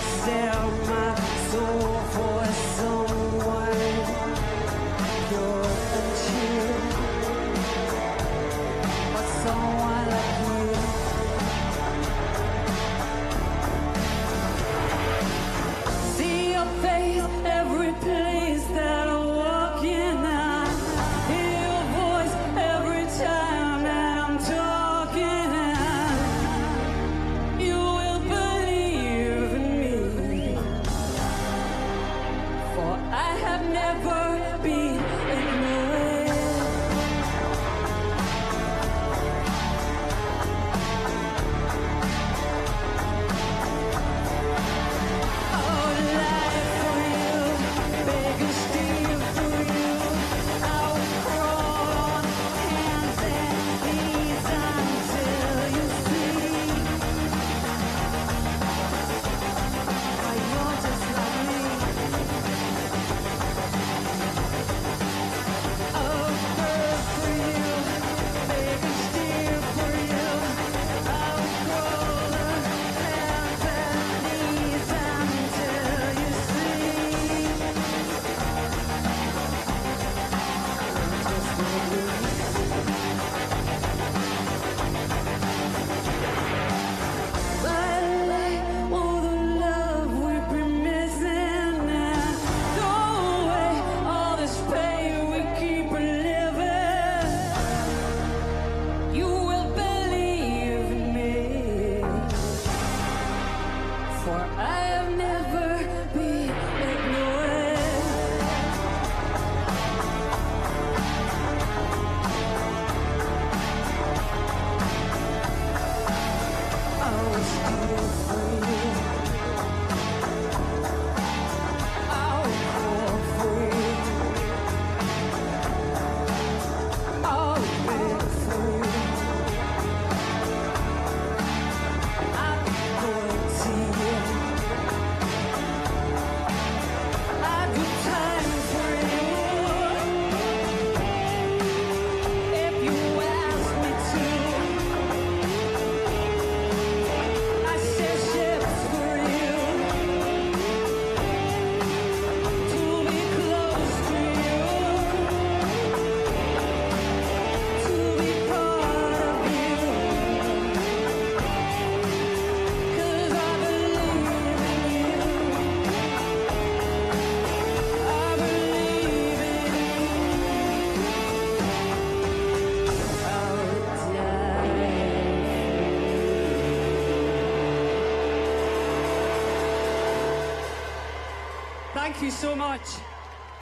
sell Thank you so much.